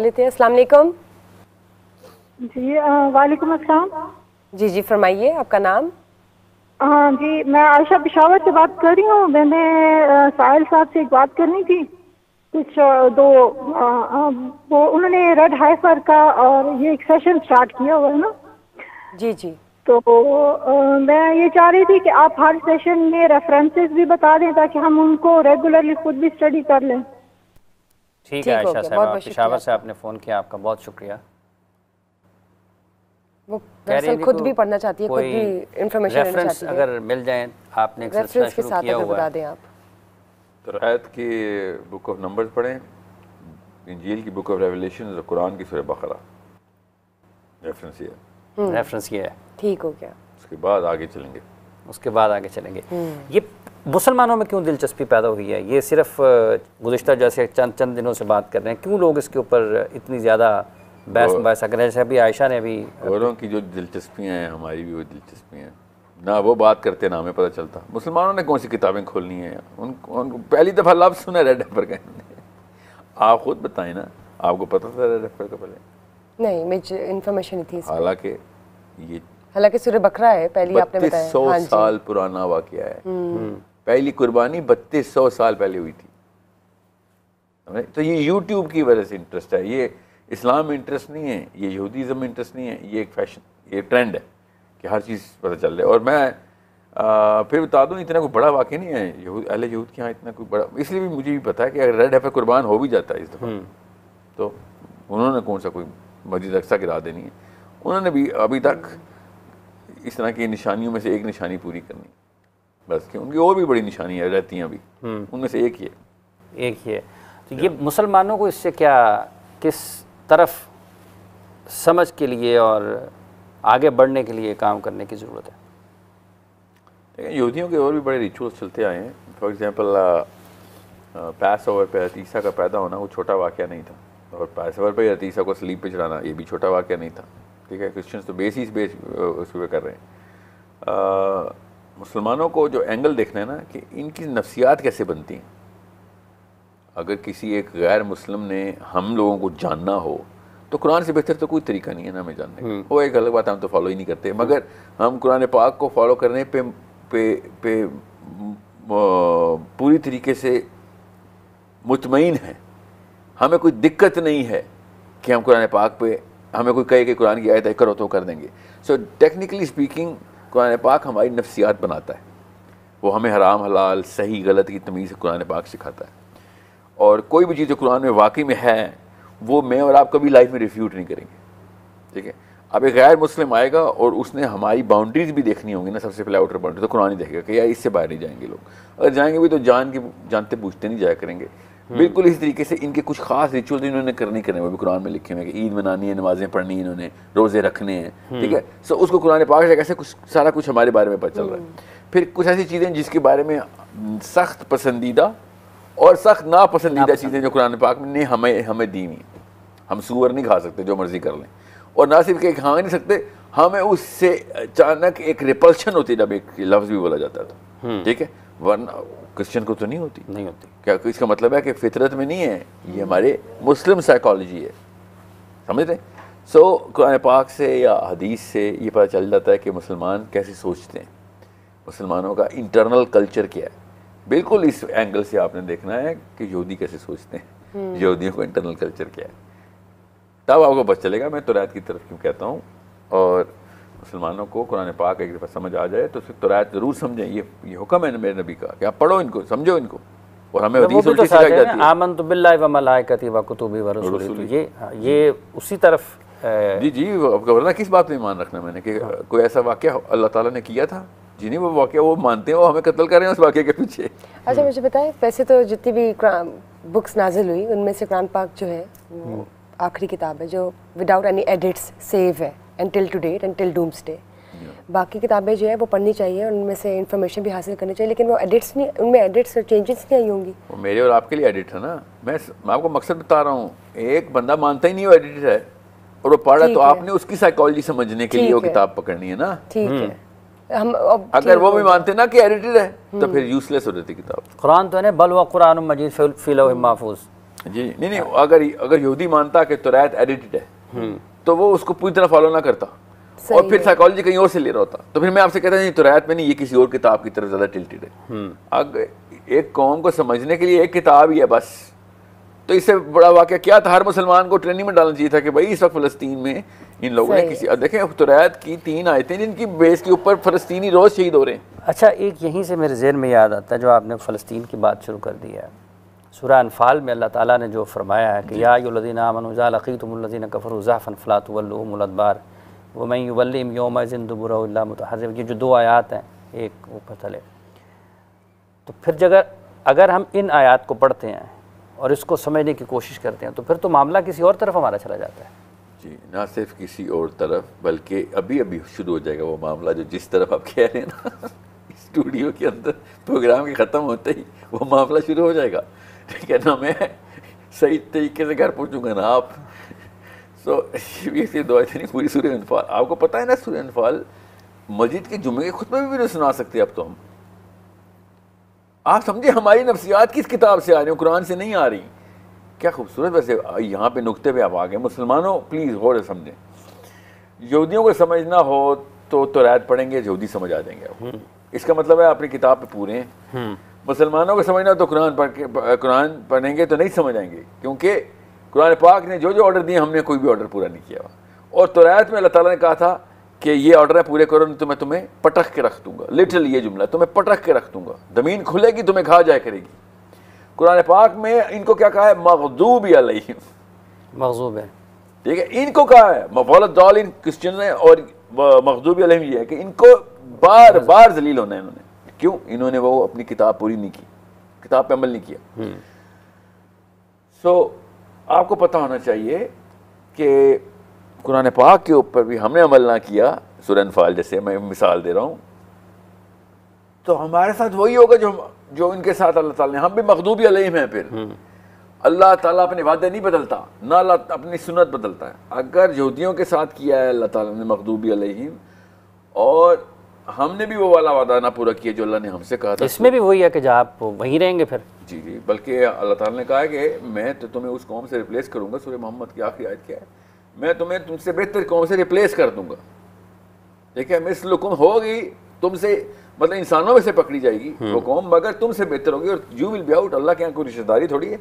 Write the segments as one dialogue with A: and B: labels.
A: लेते हैं। अस्सलाम वालेकुम।
B: जी वालेकुम अस्सलाम।
A: जी जी फरमाइए आपका नाम?
B: हाँ जी मैं आयशा पिशावर से बात कर रही हूँ। मैंने साहिल साहब से एक बात करनी थी। कुछ दो वो उन्होंने रेड हाइफर का और ये एक सेशन स्टार्ट किया हुआ है ना?
A: जी जी।
B: तो अ, मैं ये चाह रही थी कि आप हर सेशन में रेफरेंसेस भी बता दें ताकि हम उनको रेगुलरली खुद भी स्टडी कर लें।
C: ठीक है आयशा साहब पिशावर से आपने फ़ोन किया आपका बहुत शुक्रिया।
A: वो दरअसल खुद भी पढ़ना चाहती है खुद
C: कोई
A: भी इंफॉर्मेशन
C: रेफरेंस अगर मिल जाए आपने
A: रेफरेंस के साथ
C: किया
A: अगर
C: हुआ
A: बता दें आप।
D: तो रायत की बुक ऑफ़ नंबर्स पढ़ें इंजील की बुक ऑफ़ रेवलेशन और कुरान की सूरह बकरा। रेफरेंस ये है।
C: रेफरेंस ये है।
A: ठीक हो गया।
D: उसके बाद आगे चलेंगे।
C: उसके बाद आगे चलेंगे।
A: हम्म।
C: ये मुसलमानों में क्यों दिलचस्पी पैदा हुई है? ये सिर्फ़ गुज्तर जैसे चंद चंद दिनों से बात कर रहे हैं। क्यों लोग इसके ऊपर इतनी ज़्यादा बहस मुबासा कर रहे हैं? जैसे अभी आयशा ने अभी
D: औरों की जो दिलचस्पियाँ हैं हमारी भी वो दिलचस्पियाँ हैं। ना वो बात करते ना हमें पता चलता। मुसलमानों ने कौन सी किताबें खोलनी है? उन, उनको पहली दफ़ा लफ्ज़ सुना रेड एफर का आप खुद बताएँ ना आपको पता था रेड एफर का पहले?
A: नहीं मुझे इन्फॉर्मेशन नहीं थी।
D: हालाँकि ये
A: हालाँकि सूर्य बकरा है पहले आपने बताया।
D: सौ
A: हाँ
D: साल पुराना वाकया है। पहली कुर्बानी बत्तीस सौ साल पहले हुई थी? तो ये यूट्यूब की वजह से इंटरेस्ट है। ये इस्लाम में इंटरेस्ट नहीं है ये यहूदीज़म में इंटरेस्ट नहीं है ये एक फ़ैशन ये ट्रेंड है कि हर चीज़ पता चल रहा है। और मैं आ, फिर बता दूँ इतना कोई बड़ा वाक़ नहीं है। यहूद अहले यहूद के यहाँ इतना कोई बड़ा इसलिए भी मुझे भी पता है कि अगर रेड एफर कुर्बान हो भी जाता है इस दफ़ा तो उन्होंने कौन सा कोई मस्जिद अक्सा गिरा देनी है? उन्होंने भी अभी तक इस तरह की निशानियों में से एक निशानी पूरी करनी बस कि उनकी और भी बड़ी निशानियाँ है, रहती हैं अभी। उनमें से एक ही है।
C: एक ही है। तो ये मुसलमानों को इससे क्या किस तरफ़ समझ के लिए और आगे बढ़ने के लिए काम करने की ज़रूरत है?
D: लेकिन यहूदियों के और भी बड़े रिचुअल्स चलते आए हैं। फॉर एग्ज़ाम्पल पैस ओवर पर अतीसा का पैदा होना वो छोटा वाक़ नहीं था। और पैस ओवर पर अतीसा को स्लीप पे चढ़ाना ये भी छोटा वाक़ नहीं था। ठीक है? क्रिश्चियंस तो बेस ही बेस उस पे कर रहे हैं। मुसलमानों को जो एंगल देखना है ना कि इनकी नफ्सियात कैसे बनती हैं? अगर किसी एक गैर मुस्लिम ने हम लोगों को जानना हो तो कुरान से बेहतर तो कोई तरीका नहीं है ना हमें जानने का। वो एक अलग बात है हम तो फॉलो ही नहीं करते। मगर हम कुरान पाक को फॉलो करने पे पे पे पूरी तरीके से मुतमईन हैं। हमें कोई दिक्कत नहीं है कि हम कुरान पाक पे हमें कोई कहे कि कुरान की आयत करो तो कर देंगे। सो टेक्निकली स्पीकिंग कुरान पाक हमारी नफ्सियात बनाता है। वो हमें हराम, हलाल, सही, गलत की तमीज़ कुरान पाक सिखाता है। और कोई भी चीज़ जो कुरान में वाकई में है, वो मैं और आप कभी लाइफ में रिफ्यूट नहीं करेंगे। ठीक है? अब एक गैर मुस्लिम आएगा और उसने हमारी बाउंड्रीज भी देखनी होंगी ना, सबसे पहले आउटर बाउंड्री तो कुरान देखेगा कि यार इससे बाहर नहीं जाएँगे लोग। अगर जाएँगे भी तो जान के जानते पूछते नहीं जाया करेंगे। बिल्कुल इस तरीके से इनके कुछ खास रिचुअल इन्होंने करने करने वो भी कुरान में लिखे हुए हैं कि ईद मनानी है नमाजें पढ़नी है इन्होंने रोज़े रखने हैं ठीक है? सो उसको कुरान पाक से कैसे कुछ सारा कुछ हमारे बारे में पता चल रहा है। फिर कुछ ऐसी चीज़ें जिसके बारे में सख्त पसंदीदा और सख्त नापसंदीदा चीज़ें जो कुरान पाक ने हमें हमें दी हुई हम सूअर नहीं खा सकते जो मर्ज़ी कर लें। और ना सिर्फ़ कि खा नहीं सकते हमें उससे अचानक एक रिपल्शन होती जब एक लफ्ज़ भी बोला जाता था ठीक है? वरना क्रिश्चियन को तो नहीं होती।
C: नहीं होती।
D: क्या इसका मतलब है कि फितरत में नहीं है ये हमारे मुस्लिम साइकोलॉजी है। समझ रहे सो कुरान पाक से या हदीस से ये पता चल जाता है कि मुसलमान कैसे सोचते हैं। मुसलमानों का इंटरनल कल्चर क्या है? बिल्कुल इस एंगल से आपने देखना है कि यहूदी कैसे सोचते हैं। यहूदियों का इंटरनल कल्चर क्या है? तब आपको पता चलेगा मैं तुरैत की तरफ़ क्यों कहता हूँ और मुसलमानों को कुरान पाक एक दफ़ा समझ आ जाए तो फिर तुरैत ज़रूर समझें। ये ये हुक्म है मेरे नबी का कि आप पढ़ो इनको समझो इनको। और हमें
C: वो
D: हदीस
C: तो
D: उल्टी सिखाई जाती है।
C: आमन तो बिल्लाहि व मलाइकती व कुतुबी व रसूली। तो ये हाँ, ये उसी तरफ़
D: जी जी वरना किस बात में ईमान रखना मैंने? कि कोई ऐसा वाक्य अल्लाह ताला ने किया था जिन्हें वो वाक्य वो मानते हैं वो हमें कत्ल कर रहे हैं उस वाक्य के पीछे?
A: अच्छा मुझे बताएँ वैसे तो जितनी भी बुक्स नाजिल हुई उनमें से कुरान पाक जो है वो आखिरी किताब है जो विदाउट एनी एडिट्स सेव है। Until to date until doomsday बाकी किताबें जो है वो पढ़नी चाहिए उनमें से इन्फॉर्मेशन भी हासिल करनी चाहिए लेकिन वो एडिट्स नहीं उनमें एडिट्स और चेंजेस नहीं आई होंगी।
D: वो मेरे और आपके लिए एडिट है ना। मैं मैं आपको मकसद बता रहा हूँ एक बंदा मानता ही नहीं वो एडिट है और वो पढ़ रहा है, तो
A: है।
D: आपने उसकी साइकोलॉजी समझने के लिए वो किताब पकड़नी है ना।
A: ठीक है। हम अब
D: अगर वो भी मानते ना कि एडिटेड है तो फिर यूजलेस हो जाती किताब।
C: कुरान तो है बल व कुरान मजीद फिल- महफूज।
D: जी नहीं नहीं अगर अगर यहूदी मानता कि तुरैत एडिटेड है तो वो उसको पूरी तरह फॉलो ना करता। और फिर साइकोलॉजी कहीं और से ले रहा होता। तो फिर मैं आपसे कहता नहीं तुरैत में नहीं ये किसी और किताब की तरफ़ ज़्यादा टिल्टेड है। अगर एक कौम को समझने के लिए एक किताब ही है बस। तो इससे बड़ा वाक्य क्या था? हर मुसलमान को ट्रेनिंग में डालना चाहिए था कि भाई इस वक्त फ़लस्तीन में इन लोगों ने किसी अब देखें तुरैत की तीन आयतें जिनकी बेस के ऊपर फ़लस्तीनी रोज़ शहीद हो रहे हैं।
C: अच्छा एक यहीं से मेरे जहन में याद आता है जो आपने फ़लस्तीन की बात शुरू कर दी है। सूरह अनफाल में अल्लाह ताला ने जो फरमाया है कि या युल्लज़ीन आमनु ज़ा लक़ीतुमुल्लज़ीन कफ़रू ज़हफ़न फ़ला तुवल्लुहुमुल अदबार व मैं युवल्लिम यौम इज़िन दुबुरहु ये जो दो आयात हैं एक ऊपर तले। तो फिर जगह अगर हम इन आयात को पढ़ते हैं और इसको समझने की कोशिश करते हैं तो फिर तो मामला किसी और तरफ़ हमारा चला जाता है।
D: जी ना सिर्फ़ किसी और तरफ़ बल्कि अभी अभी शुरू हो जाएगा वो मामला जो जिस तरफ़ आप कह रहे हैं ना। स्टूडियो के अंदर प्रोग्राम के ख़त्म होते ही वो मामला शुरू हो जाएगा। ठीक है ना मैं सही तरीके से घर पहुंचूँगा ना आप। सो ये सिर्फ़ दो नहीं पूरी सूर्य अनफाल आपको पता है ना सूर्य अनफाल मस्जिद के जुम्मे के खुतबे में भी नहीं सुना सकते अब तो हम। आप समझे हमारी नफ्सियात किस किताब से आ रही हो? कुरान से नहीं आ रही। क्या खूबसूरत वैसे यहाँ पे नुकते पे आप आ गए। मुसलमानों प्लीज़ गौर समझें। यहूदियों को समझना हो तो तो रायत पढ़ेंगे यहूदी समझ आ जाएँगे। आपको इसका मतलब है अपनी किताब पे पूरे हैं। मुसलमानों को समझना तो कुरान पढ़ के कुरान पढ़ेंगे तो नहीं समझ आएँगे क्योंकि कुरान पाक ने जो जो ऑर्डर दिए हमने कोई भी ऑर्डर पूरा नहीं किया। और तोरायत में अल्लाह ताला ने कहा था कि ये ऑर्डर है पूरे करो नहीं तो मैं तुम्हें पटक के रख दूँगा। लिटरल ये जुमला तुम्हें पटक के रख दूँगा। ज़मीन खुलेगी तुम्हें खा जाया करेगी। कुरान पाक में इनको क्या कहा है? मखदूब अलैहिम।
C: मखजूब है।
D: ठीक है इनको कहा है मफौलत दाल इन क्रिश्चियन ने और मखदूब अलैहिम ये है कि इनको बार बार जलील होना है इन्होंने। क्यों इन्होंने वो अपनी किताब पूरी नहीं की? किताब पे अमल नहीं किया। सो so, आपको पता होना चाहिए कि कुरान पाक के ऊपर भी हमने अमल ना किया सुरन फाल जैसे मैं मिसाल दे रहा हूँ। तो हमारे साथ वही होगा जो जो इनके साथ अल्लाह ताला ने हम भी मखदूबी अलैहिम हैं फिर। अल्लाह ताला अपने वादे नहीं बदलता ना अल्लाह अपनी सुनत बदलता है। अगर यहूदियों के साथ किया है अल्लाह ताला ने मखदूबी अलैहिम और हमने भी वो वाला वादा ना पूरा किया जो अल्लाह ने हमसे कहा था।
C: इसमें भी वही है कि आप वहीं रहेंगे फिर।
D: जी जी बल्कि अल्लाह ताला ने कहा है कि मैं तो तुम्हें उस कौम से रिप्लेस करूँगा सूर्य मोहम्मद की आखिरी आयत क्या है? मैं तुम्हें तुमसे बेहतर कौम से रिप्लेस कर दूँगा। ठीक है मिसलुकुम होगी तुमसे मतलब इंसानों में से पकड़ी जाएगी वो कौम मगर तुमसे बेहतर होगी और you will be out Allah के यहाँ कोई रिश्तेदारी थोड़ी है।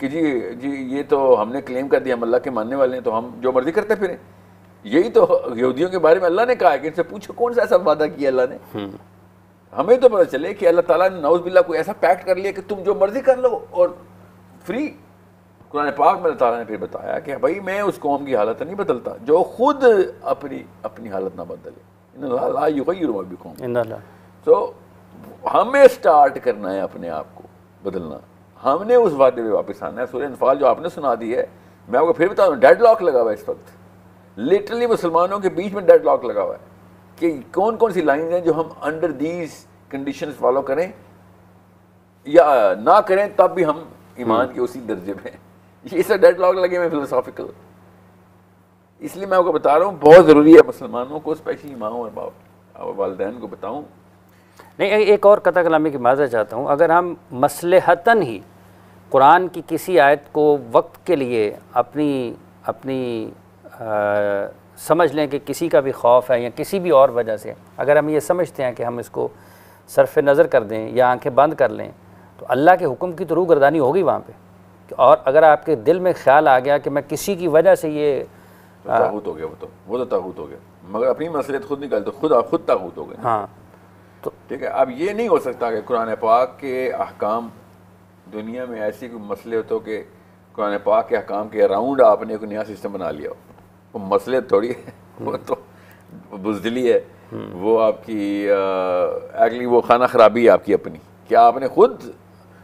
D: कि जी जी ये तो हमने क्लेम कर दिया हम अल्लाह के मानने वाले हैं तो हम जो मर्ज़ी करते फिरें। यही तो यहूदियों के बारे में अल्लाह ने कहा है कि इनसे पूछो कौन सा ऐसा वादा किया अल्लाह ने? हमें तो पता चले कि अल्लाह ताला ने नौज बिल्ला कोई ऐसा पैक्ट कर लिया कि तुम जो मर्ज़ी कर लो और फ्री कुरान पाक में अल्लाह ताला ने फिर बताया कि भाई मैं उस कौम की हालत नहीं बदलता जो खुद अपनी अपनी हालत ना बदले। मा
C: इंशाल्लाह
D: तो हमें स्टार्ट करना है अपने आप को बदलना। हमने उस वादे पे वापस आना है। सूर्य अनफाल जो आपने सुना दी है मैं आपको फिर बता दूँ डेड लॉक लगा हुआ इस वक्त। लिटरली मुसलमानों के बीच में डेड लॉक लगा हुआ है कि कौन कौन सी लाइन हैं जो हम अंडर दीज कंडीशन फॉलो करें या ना करें तब भी हम ईमान के उसी दर्जे में। ये सब डेड लॉक लगे हुए फिलोसॉफिकल इसलिए मैं आपको बता रहा हूँ बहुत ज़रूरी है मुसलमानों को स्पेशली माओ और बाप और वालदेन को बताऊँ।
C: नहीं एक और कथा कलामी की माजर चाहता हूँ। अगर हम मसलहतन ही कुरान की किसी आयत को वक्त के लिए अपनी अपनी समझ लें कि किसी का भी खौफ है या किसी भी और वजह से अगर हम ये समझते हैं कि हम इसको सरफ नज़र कर दें या आँखें बंद कर लें तो अल्लाह के हुक्म की तो रूह गर्दानी होगी वहाँ पे। और अगर आपके दिल में ख्याल आ गया कि मैं किसी की वजह से ये
D: तो हो गया वो तो वो तो ताबूत हो गया। मगर अपनी मसलियत खुद निकाल तो खुद खुद ताबूत हो गए।
C: हाँ तो
D: ठीक है अब ये नहीं हो सकता कि कुरान पाक के अहकाम दुनिया में ऐसी कोई मसले हो कि कुरान पाक के अहकाम के अराउंड आपने एक नया सिस्टम बना लिया हो। वो मसले थोड़ी है। वो तो बुजदली है। वो आपकी एक्चुअली वो खाना खराबी है आपकी अपनी। क्या आपने खुद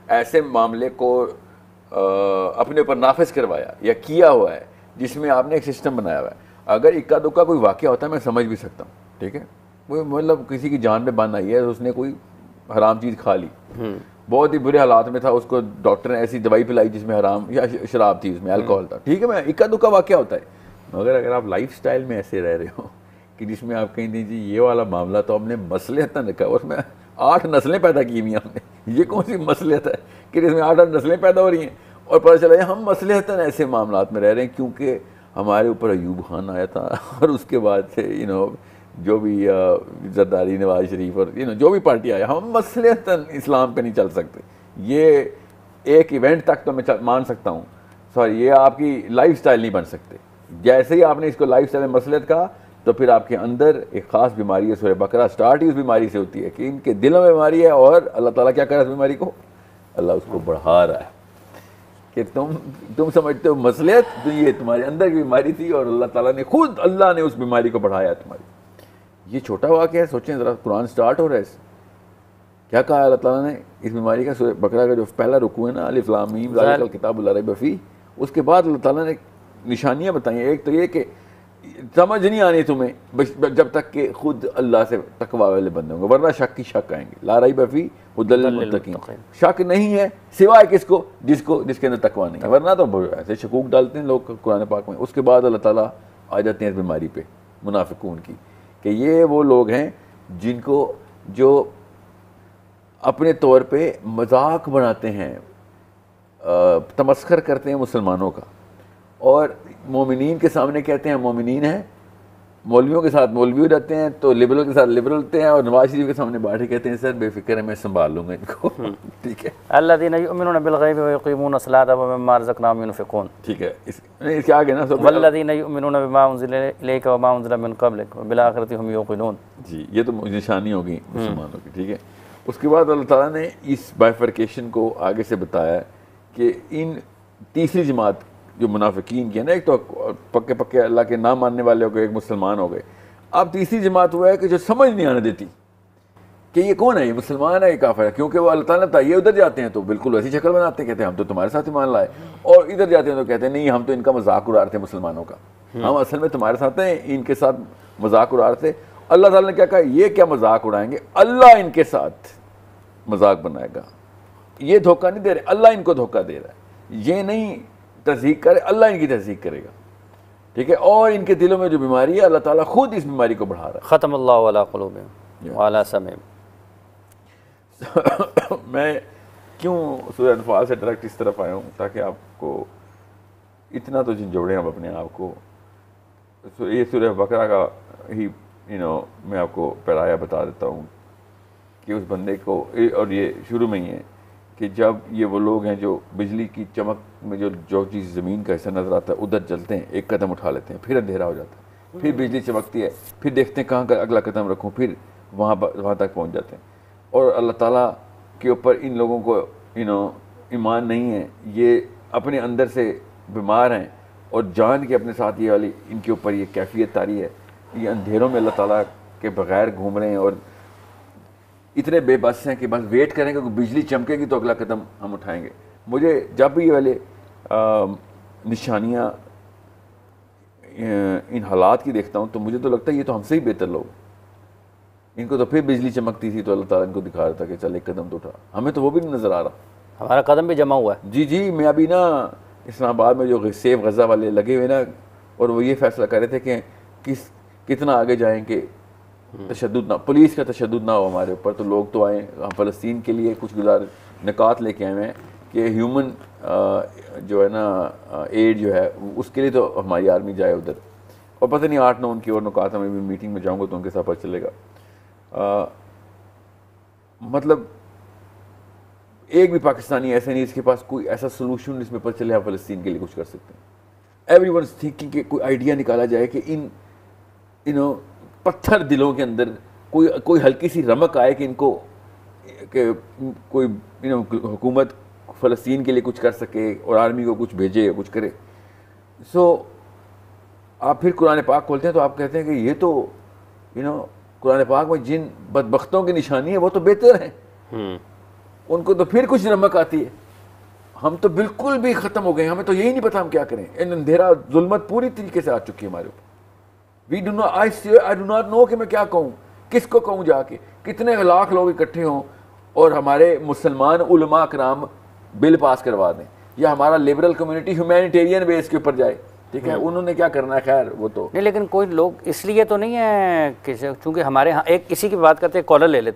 D: ऐसे मामले को अ, अपने ऊपर नाफिज करवाया या किया हुआ है जिसमें आपने एक सिस्टम बनाया हुआ है? अगर इक्का दुक्का कोई वाक्य होता है मैं समझ भी सकता हूँ ठीक है? वो मतलब किसी की जान पे बाँध आई है तो उसने कोई हराम चीज़ खा ली। बहुत ही बुरे हालात में था उसको डॉक्टर ने ऐसी दवाई पिलाई जिसमें हराम या शराब थी उसमें अल्कोहल था। ठीक है मैं इक्का दुक्का वाक्य होता है। मगर अगर आप लाइफ में ऐसे रह रहे हो कि जिसमें आप कहीं जी ये वाला मामला तो हमने मसलियत रखा उसमें आठ नस्लें पैदा की हुई हमने। ये कौन सी मसलियत है कि जिसमें आठ आठ नस्लें पैदा हो रही हैं? और पता चला हम मसलहतन ऐसे मामला में रह रहे हैं, क्योंकि हमारे ऊपर अयूब खान आया था और उसके बाद से यू नो जो भी जरदारी नवाज़ शरीफ और यू नो जो भी पार्टी आया, हम मसलहतन इस्लाम पे नहीं चल सकते। ये एक इवेंट तक तो मैं मान सकता हूँ। सॉरी, ये आपकी लाइफ स्टाइल नहीं बन सकते। जैसे ही आपने इसको लाइफ स्टाइल में मसलत कहा तो फिर आपके अंदर एक ख़ास बीमारी है सूर्य बकरा। स्टार्ट ही उस बीमारी से होती है कि इनके दिलों में बीमारी है और अल्लाह ताला क्या कर रहा है इस बीमारी को? अल्लाह उसको बढ़ा रहा है। कि तुम तुम समझते हो मसलियत तो ये तुम्हारे अंदर की बीमारी थी और अल्लाह ताला ने खुद अल्लाह ने उस बीमारी को बढ़ाया तुम्हारी। ये छोटा वाक्य है सोचें ज़रा कुरान स्टार्ट हो रहा है क्या कहा अल्लाह ताला ने? इस बीमारी का बकरा का जो पहला रुकू है ना अलिफ्लामीम किताब उसके बाद अल्लाह ताला ने निशानियाँ बताई एक तो ये कि समझ नहीं आनी तुम्हें जब तक कि खुद अल्लाह से तकवा वाले बंदे होंगे वरना शक की शक आएँगे। लाराई बफी मुद्दीन शक नहीं है सिवाय किसको जिसको जिसके अंदर तकवा नहीं है। वरना तो ऐसे शकूक डालते हैं लोग कुरान पाक में। उसके बाद अल्लाह ताला आ जाते हैं इस बीमारी पे मुनाफिकून की कि ये वो लोग हैं जिनको जो अपने तौर पे मज़ाक बनाते हैं तमस्कर करते हैं मुसलमानों का। और मोमिन के सामने कहते हैं मोमिन हैं। मौलवियों के साथ मौलवी हो जाते हैं तो लिबरल के साथ लिबरल होते हैं और नवाज़ शरीफ के सामने बैठे कहते हैं सर बेफिक्र है मैं संभाल लूँगा इनको। हम्म। ठीक है।
C: अल्लाह
D: ठीक है। इस, इसके आगे ना जी ये तो निशानी होगी हम्म। मुसलमानों की ठीक है। उसके बाद अल्लाह ताला ने इस बाइफर्केशन को आगे से बताया कि इन तीसरी जमात जो मुनाफिकीन की ना एक तो पक्के पक्के अल्लाह के नाम मानने वाले हो गए एक मुसलमान हो गए। अब तीसरी जमात हुआ है कि जो समझ नहीं आने देती कि ये कौन है? ये मुसलमान है ये काफिर है। क्योंकि वो अल्लाह ताला ये उधर जाते हैं तो बिल्कुल वैसी शक्ल बनाते हैं कहते हैं हम तो तुम्हारे साथ ही मान लाए। और इधर जाते हैं तो कहते हैं नहीं हम तो इनका मज़ाक उड़ा रहे थे मुसलमानों का। हम असल में तुम्हारे साथ हैं इनके साथ मज़ाक उड़ा रहे थे अल्लाह ताला ने क्या कहा? ये क्या मज़ाक उड़ाएँगे? अल्लाह इनके साथ मज़ाक बनाएगा। ये धोखा नहीं दे रहे अल्लाह इनको धोखा दे रहा है। ये नहीं तस्दीक करे अल्लाह इनकी तस्दीक करेगा। ठीक है? और इनके दिलों में जो बीमारी है अल्लाह ताला खुद इस बीमारी को बढ़ा रहा है।
C: ख़त्म वाला समय
D: मैं क्यों सूर्य अनफाल से डायरेक्ट इस तरफ़ आया हूँ? ताकि आपको इतना तो जोड़े हम अपने आप को। तो ये सूर्य बकरा का ही यू नो मैं आपको पैराया बता देता हूँ कि उस बंदे को और ये शुरू में ही है। कि जब ये वो लोग हैं जो बिजली की चमक में जो जो चीज़ ज़मीन का हिस्सा नज़र आता है, उधर चलते हैं, एक कदम उठा लेते हैं, फिर अंधेरा हो जाता है, फिर बिजली चमकती है, फिर देखते हैं कहाँ का अगला कदम रखूँ, फिर वहाँ वहाँ तक पहुँच जाते हैं। और अल्लाह ताला के ऊपर इन लोगों को यू नो ईमान नहीं है, ये अपने अंदर से बीमार हैं और जान के अपने साथ ये वाली, इनके ऊपर ये कैफियत तारी है, ये अंधेरों में अल्लाह ताला के बग़ैर घूम रहे हैं और इतने बेबस हैं कि बस वेट करेंगे कि बिजली चमकेगी तो अगला कदम हम उठाएँगे। मुझे जब भी ये वाले निशानियाँ इन हालात की देखता हूँ तो मुझे तो लगता है ये तो हमसे ही बेहतर लोग इनको तो फिर बिजली चमकती थी तो अल्लाह ताला इनको दिखा रहा था कि चल एक कदम तो उठा। हमें तो वो भी नहीं नज़र आ रहा।
C: हमारा कदम भी जमा हुआ है।
D: जी जी मैं अभी ना इस्लामाबाद में जो सेफ़ गज़ा वाले लगे हुए ना और वो ये फैसला कर रहे थे कि किस कितना आगे जाएँगे। तशद ना पुलिस का तशद ना हो हमारे ऊपर तो लोग तो आए हम फ़लस्तीन के लिए कुछ गुजार निकात लेके आए हैं कि ह्यूमन जो है ना एड जो है उसके लिए तो हमारी आर्मी जाए उधर। और पता नहीं आठ नौ उनकी और नुकात मैं भी मीटिंग में जाऊँगा तो उनके साथ पता चलेगा। आ, मतलब एक भी पाकिस्तानी ऐसे नहीं इसके पास कोई ऐसा सोलूशन जिसमें पता चले हम फ़लस्तीन के लिए कुछ कर सकते हैं। एवरी वन थिंकिंग कोई आइडिया निकाला जाए कि इन यू नो पत्थर दिलों के अंदर कोई कोई हल्की सी रमक आए कि इनको कि कोई यू नो हुकूमत फ़लस्तीन के लिए कुछ कर सके और आर्मी को कुछ भेजे कुछ करे। सो so, आप फिर कुरान पाक खोलते हैं तो आप कहते हैं कि ये तो यू नो कुरान पाक में जिन बदबख्तों की निशानी है वो तो बेहतर हैं। हम्म। उनको तो फिर कुछ नमक आती है। हम तो बिल्कुल भी ख़त्म हो गए हमें तो यही नहीं पता हम क्या करें। इन अंधेरा जुल्मत पूरी तरीके से आ चुकी है हमारे ऊपर। We do not I I do not know कि मैं क्या कहूँ। किसको कहूँ जाके? कितने लाख लोग इकट्ठे हों और हमारे मुसलमान उलमा कराम बिल पास करवा दें। या हमारा लिबरल कम्युनिटी ह्यूमैनिटेरियन बेस के ऊपर जाए। ठीक है? हम्म। उन्होंने क्या करना है? खैर वो तो।
C: नहीं लेकिन कोई लोग इसलिए तो नहीं है कि चूँकि हमारे यहाँ एक इसी की बात करते हैं कॉलर ले लेते